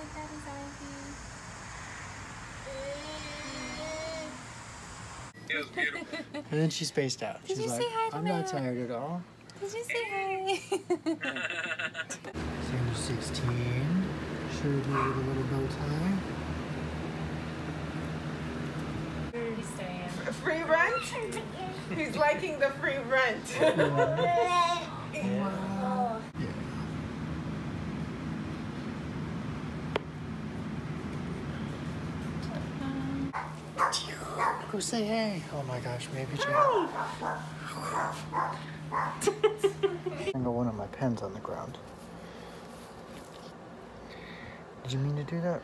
like Daddy's Ivy? It was beautiful. And then she spaced out. Did She's you like, say hi to I'm not tired at all. Did you say hi? Sandy 16. Sure with a little bow tie. He's staying. Free rent? He's liking the free rent. Go say hey. Oh my gosh, maybe. I got one of my pens on the ground. Did you mean to do that?